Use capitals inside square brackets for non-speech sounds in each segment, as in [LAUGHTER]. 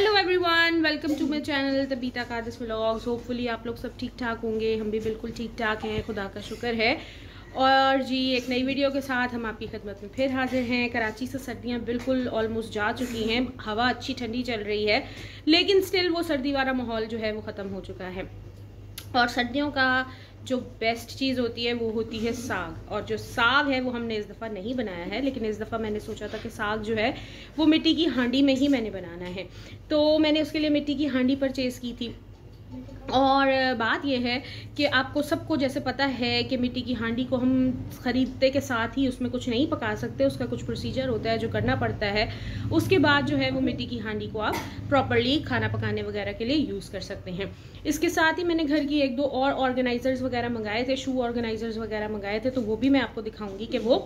Hello everyone welcome to my channel the बीता कादिस vlogs hopefully आप लोग सब ठीक ठाक होंगे, हम भी बिल्कुल ठीक ठाक हैं, खुदा का शुक्र है। और जी, एक नई वीडियो के साथ हम आपकी खदमत में फिर हाजिर हैं। कराची से सर्दियाँ बिल्कुल ऑलमोस्ट जा चुकी हैं, हवा अच्छी ठंडी चल रही है, लेकिन स्टिल वो सर्दी वाला माहौल जो है वो ख़त्म हो चुका है। और सर्दियों का जो बेस्ट चीज़ होती है, वो होती है साग। और जो साग है, वो हमने इस दफ़ा नहीं बनाया है, लेकिन इस दफ़ा मैंने सोचा था कि साग जो है, वो मिट्टी की हांडी में ही मैंने बनाना है। तो मैंने उसके लिए मिट्टी की हांडी परचेज़ की थी। और बात यह है कि आपको सबको जैसे पता है कि मिट्टी की हांडी को हम ख़रीदते के साथ ही उसमें कुछ नहीं पका सकते, उसका कुछ प्रोसीजर होता है जो करना पड़ता है। उसके बाद जो है वो मिट्टी की हांडी को आप प्रॉपरली खाना पकाने वगैरह के लिए यूज़ कर सकते हैं। इसके साथ ही मैंने घर की एक दो और ऑर्गेनाइज़र्स वगैरह मंगाए थे शू ऑर्गेनाइज़र्स वगैरह मंगाए थे तो वो भी मैं आपको दिखाऊँगी कि वो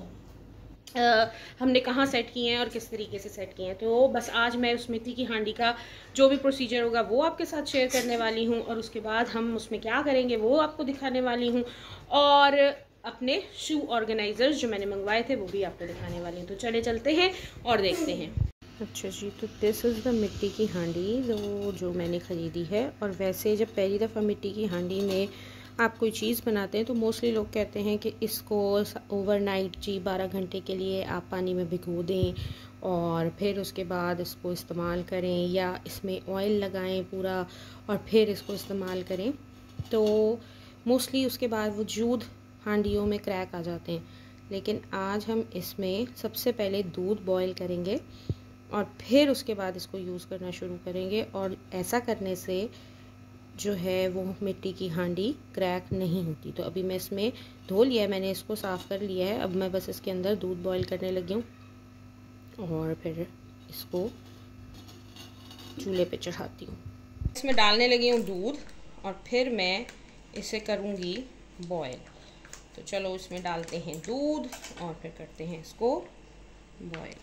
हमने कहाँ सेट किए हैं और किस तरीके से सेट किए हैं। तो बस आज मैं उस मिट्टी की हांडी का जो भी प्रोसीजर होगा, वो आपके साथ शेयर करने वाली हूँ और उसके बाद हम उसमें क्या करेंगे, वो आपको दिखाने वाली हूँ। और अपने शू ऑर्गेनाइज़र्स जो मैंने मंगवाए थे, वो भी आपको दिखाने वाली हूँ। तो चले चलते हैं और देखते हैं। अच्छा जी तो दिस इज़ द मिट्टी की हांडी जो जो मैंने ख़रीदी है। और वैसे जब पहली दफ़ा मिट्टी की हांडी में आप कोई चीज़ बनाते हैं तो मोस्टली लोग कहते हैं कि इसको ओवरनाइट जी बारह घंटे के लिए आप पानी में भिगो दें और फिर उसके बाद इसको इस्तेमाल करें या इसमें ऑयल लगाएँ पूरा और फिर इसको इस्तेमाल करें। तो मोस्टली उसके बाद वजूद हांडियों में क्रैक आ जाते हैं। लेकिन आज हम इसमें सबसे पहले दूध बॉईल करेंगे और फिर उसके बाद इसको यूज़ करना शुरू करेंगे और ऐसा करने से जो है वो मिट्टी की हांडी क्रैक नहीं होती। तो अभी मैं इसमें धो लिया है, मैंने इसको साफ़ कर लिया है। अब मैं बस इसके अंदर दूध बॉईल करने लगी हूँ और फिर इसको चूल्हे पे चढ़ाती हूँ। इसमें डालने लगी हूँ दूध और फिर मैं इसे करूँगी बॉयल तो चलो इसमें डालते हैं दूध और फिर करते हैं इसको बॉयल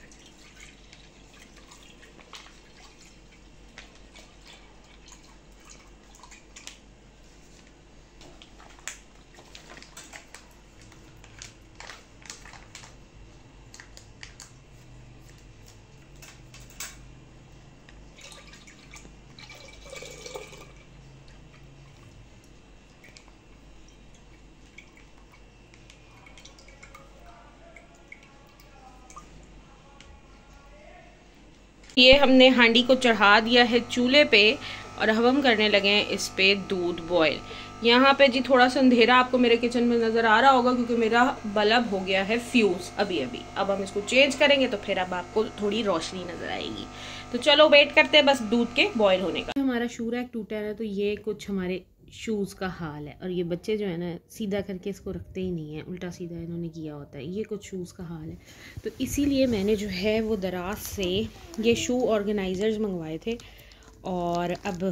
ये हमने हांडी को चढ़ा दिया है चूल्हे पे और अब हम करने लगे हैं इस पे दूध बॉयल यहाँ पे जी थोड़ा सा अंधेरा आपको मेरे किचन में नज़र आ रहा होगा क्योंकि मेरा बल्ब हो गया है फ्यूज अभी अभी. अब हम इसको चेंज करेंगे तो फिर अब आपको थोड़ी रोशनी नज़र आएगी. तो चलो वेट करते हैं बस दूध के बॉयल होने का. हमारा शू एक टूटा है तो ये कुछ हमारे शूज़ का हाल है। और ये बच्चे जो है ना सीधा करके इसको रखते ही नहीं है। उल्टा सीधा इन्होंने किया होता है। ये कुछ शूज़ का हाल है। तो इसीलिए मैंने जो है वो दराज से ये शू ऑर्गेनाइज़र्स मंगवाए थे। और अब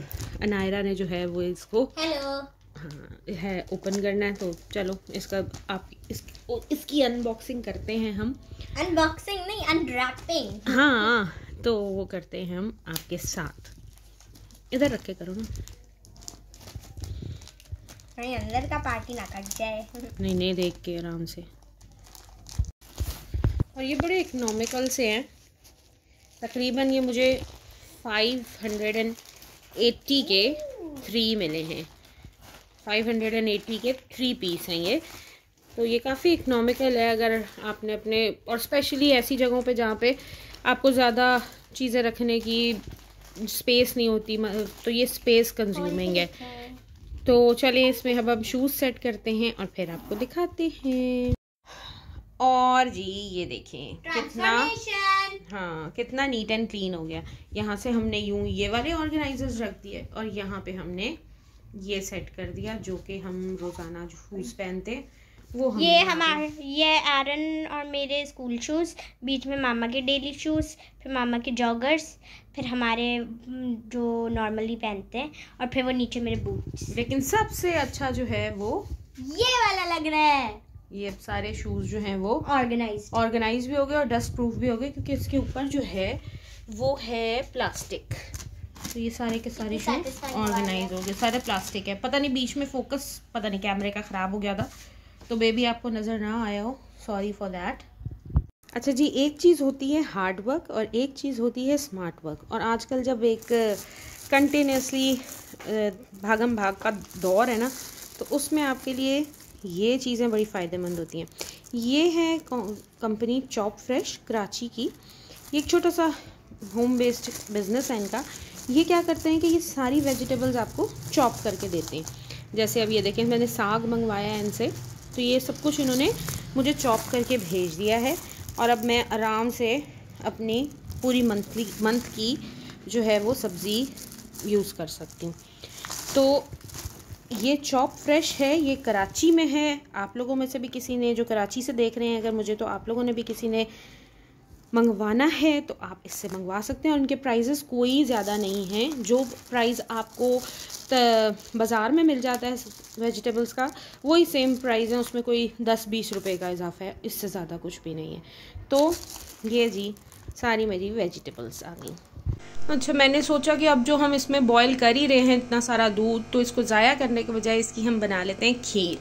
अनायरा ने जो है वो इसको हेलो हाँ है ओपन करना है। तो चलो इसका आप इस, इसकी अनबॉक्सिंग करते हैं हम। अनबॉक्सिंग नहीं अनरैपिंग हाँ तो वो करते हैं हम आपके साथ। इधर रखे करो ना। नहीं अंदर का पार्टी ना कट जाए। नहीं नहीं देख के आराम से। और ये बड़े इकनॉमिकल से हैं। तकरीबन ये मुझे फाइव हंड्रेड एंड एट्टी के थ्री मिले हैं। फाइव हंड्रेड एंड एट्टी के थ्री पीस हैं ये। तो ये काफ़ी इकनॉमिकल है अगर आपने अपने और स्पेशली ऐसी जगहों पे जहाँ पे आपको ज़्यादा चीज़ें रखने की स्पेस नहीं होती तो ये स्पेस कंज्यूमिंग है। तो चलिए इसमें अब हम शूज़ सेट करते हैं और फिर आपको दिखाते हैं। और जी ये देखें कितना हाँ कितना नीट एंड क्लीन हो गया। यहाँ से हमने यूँ ये वाले ऑर्गेनाइजर्स रख दिए और यहाँ पे हमने ये सेट कर दिया जो कि हम रोज़ाना शूज़ पहनते हैं। वो हम ये हमारे ये एरन और मेरे स्कूल शूज़ बीच में मामा के डेली शूज़ फिर मामा के जॉगर्स फिर हमारे जो नॉर्मली पहनते हैं और फिर वो नीचे मेरे बूट्स लेकिन सबसे अच्छा जो है वो? ये वाला लग रहा है। ये सारे शूज़ जो हैं वो ऑर्गेनाइज ऑर्गेनाइज भी हो गए और डस्ट प्रूफ भी हो गए क्योंकि इसके ऊपर जो है वो है प्लास्टिक तो ये सारे के सारे शूज़ ऑर्गेनाइज हो गए। सारे प्लास्टिक है। पता नहीं बीच में फोकस पता नहीं कैमरे का ख़राब हो गया था। तो बेबी आपको नज़र ना आया हो सॉरी फॉर दैट अच्छा जी, एक चीज़ होती है हार्ड वर्क और एक चीज़ होती है स्मार्ट वर्क और आजकल जब एक कंटिन्यूसली भागम भाग का दौर है ना तो उसमें आपके लिए ये चीज़ें बड़ी फ़ायदेमंद होती हैं. ये है कंपनी चॉप फ्रेश कराची की. ये एक छोटा सा होम बेस्ड बिज़नेस है इनका. ये क्या करते हैं कि ये सारी वेजिटेबल्स आपको चॉप करके देते हैं. जैसे अब ये देखें, मैंने साग मंगवाया है इनसे. तो ये सब कुछ इन्होंने मुझे चॉप करके भेज दिया है। और अब मैं आराम से अपनी पूरी मंथली, मंथ की जो है वो सब्ज़ी यूज़ कर सकती हूँ। तो ये चॉप फ्रेश है, ये कराची में है। आप लोगों में से भी किसी ने जो कराची से देख रहे हैं, अगर मुझे तो आप लोगों ने भी किसी ने मंगवाना है तो आप इससे मंगवा सकते हैं। और इनके प्राइजेस कोई ज़्यादा नहीं हैं। जो प्राइस आपको बाज़ार में मिल जाता है वेजिटेबल्स का। वही सेम प्राइस है, उसमें कोई दस बीस रुपए का इजाफा है, इससे ज़्यादा कुछ भी नहीं है। तो ये जी, सारी मेरी वेजिटेबल्स आ गई। अच्छा मैंने सोचा कि अब जो हम इसमें बॉईल कर ही रहे हैं इतना सारा दूध तो इसको ज़ाया करने के बजाय इसकी हम बना लेते हैं खीर।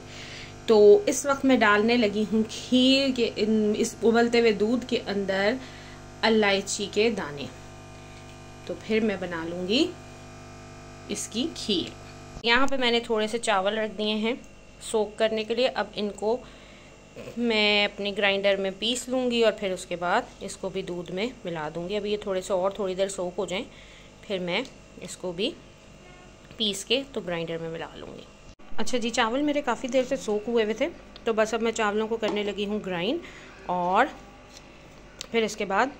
तो इस वक्त मैं डालने लगी हूँ खीर के इन, इस उबलते हुए दूध के अंदर इलायची के दाने। तो फिर मैं बना लूँगी इसकी खीर। यहाँ पे मैंने थोड़े से चावल रख दिए हैं सोक करने के लिए। अब इनको मैं अपने ग्राइंडर में पीस लूँगी और फिर उसके बाद इसको भी दूध में मिला दूँगी। अभी ये थोड़े से और थोड़ी देर सोक हो जाएँ, फिर मैं इसको भी पीस के तो ग्राइंडर में मिला लूँगी। अच्छा जी, चावल मेरे काफ़ी देर से सोक हुए हुए थे तो बस अब मैं चावलों को करने लगी हूँ ग्राइंड और फिर इसके बाद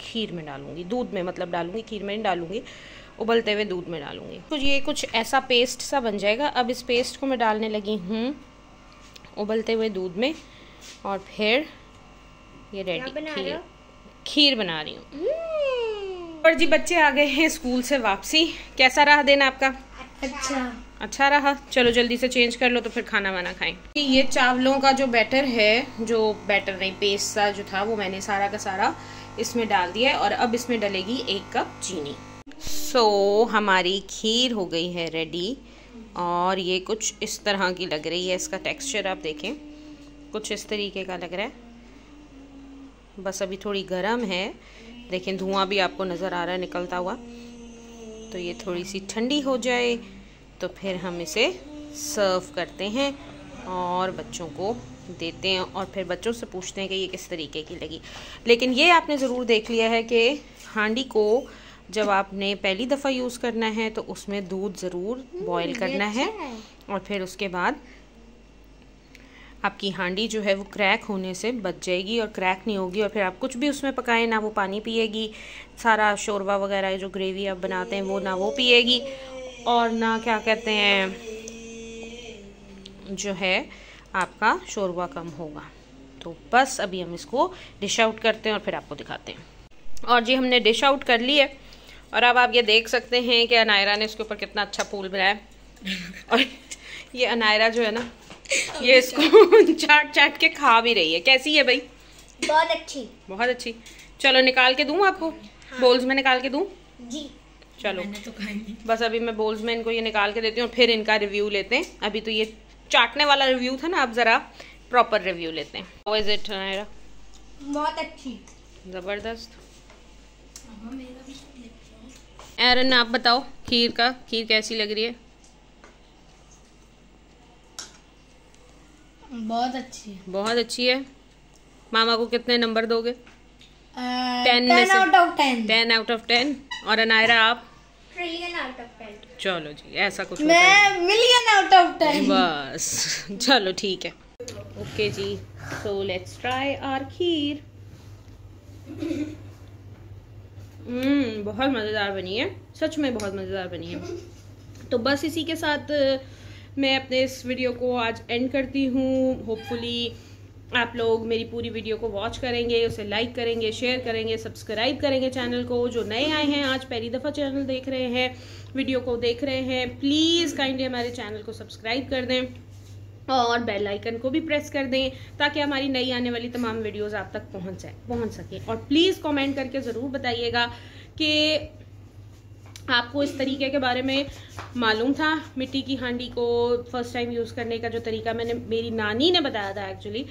खीर में डालूँगी। दूध में मतलब डालूँगी, खीर में नहीं डालूँगी। उबलते हुए दूध में डालूँगी। तो ये कुछ ऐसा पेस्ट सा बन जाएगा। अब इस पेस्ट को मैं डालने लगी हूँ उबलते हुए दूध में और फिर ये रेडी खीर। खीर बना रही हूँ। हम्म। और जी बच्चे आ गए हैं स्कूल से वापसी। कैसा रहा दिन आपका? अच्छा। अच्छा रहा। चलो जल्दी से चेंज कर लो तो फिर खाना वाना खाएँ। ये चावलों का जो बैटर है जो बैटर नहीं पेस्ट सा जो था वो मैंने सारा का सारा इसमें डाल दिया है और अब इसमें डलेगी एक कप चीनी। सो so, हमारी खीर हो गई है रेडी और ये कुछ इस तरह की लग रही है इसका टेक्सचर आप देखें। कुछ इस तरीके का लग रहा है। बस अभी थोड़ी गर्म है। देखें धुआँ भी आपको नज़र आ रहा है निकलता हुआ। तो ये थोड़ी सी ठंडी हो जाए तो फिर हम इसे सर्व करते हैं और बच्चों को देते हैं और फिर बच्चों से पूछते हैं कि ये किस तरीके की लगी। लेकिन ये आपने ज़रूर देख लिया है कि हांडी को जब आपने पहली दफ़ा यूज़ करना है तो उसमें दूध ज़रूर बॉईल हम्म, करना है। अच्छा और फिर उसके बाद आपकी हांडी जो है वो क्रैक होने से बच जाएगी और क्रैक नहीं होगी और फिर आप कुछ भी उसमें पकाएँ ना वो पानी पिएगी सारा शोरबा वगैरह जो ग्रेवी आप बनाते हैं वो ना वो पिएगी। और ना क्या कहते हैं जो है आपका शोरबा कम होगा। तो बस अभी हम इसको डिश आउट करते हैं और फिर आपको दिखाते हैं। और जी हमने डिश आउट कर ली है। और अब आप ये देख सकते हैं कि अनायरा ने इसके ऊपर कितना अच्छा फूल बनाया। और ये अनायरा जो है ना ये इसको [LAUGHS] चाट चाट के खा भी रही है। कैसी है भाई? बहुत अच्छी। बहुत अच्छी। चलो निकाल के दूँ आपको? हाँ। बोल्स में निकाल के दूँ? जी। चलो। तो बस अभी मैं बोल्स में इनको ये निकाल के देती हूँ फिर इनका रिव्यू लेते हैं। अभी तो ये चाटने वाला रिव्यू था ना अब ज़रा प्रॉपर रिव्यू लेते हैं। इज़ इट बहुत अच्छी। ज़बरदस्त। एरन आप बताओ खीर का खीर कैसी लग रही है? बहुत अच्छी है। बहुत अच्छी है। मामा को कितने नंबर दोगे? Ten out of ten ten out of ten और अनायरा आप? ट्रिलियन आउट ऑफ़ टेन चलो जी ऐसा कुछ मैं मिलियन आउट ऑफ़ टेन बस चलो ठीक है। Okay ji so let's try our kheer. बहुत मज़ेदार बनी है। सच में बहुत मज़ेदार बनी है। तो बस इसी के साथ मैं अपने इस वीडियो को आज एंड करती हूँ। होपफुली आप लोग मेरी पूरी वीडियो को वॉच करेंगे, उसे लाइक करेंगे शेयर करेंगे सब्सक्राइब करेंगे चैनल को, जो नए आए हैं, आज पहली दफ़ा चैनल देख रहे हैं वीडियो को देख रहे हैं। प्लीज़ काइंडली हमारे चैनल को सब्सक्राइब कर दें। और बेल आइकन को भी प्रेस कर दें ताकि हमारी नई आने वाली तमाम वीडियोस आप तक पहुँच जाए, पहुँच सके। और प्लीज़ कमेंट करके ज़रूर बताइएगा कि आपको इस तरीके के बारे में मालूम था, मिट्टी की हांडी को फ़र्स्ट टाइम यूज़ करने का जो तरीका मैंने, मेरी नानी ने बताया था एक्चुअली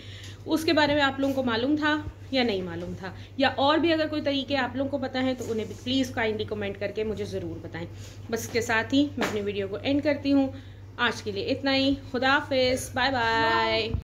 उसके बारे में आप लोगों को मालूम था या नहीं मालूम था? या और भी अगर कोई तरीके आप लोगों को पता है तो उन्हें भी प्लीज़ काइंडली कमेंट करके मुझे ज़रूर बताएँ। बस इसके साथ ही मैं अपनी वीडियो को एंड करती हूँ। आज के लिए इतना ही। खुदा हाफिज़। Bye bye.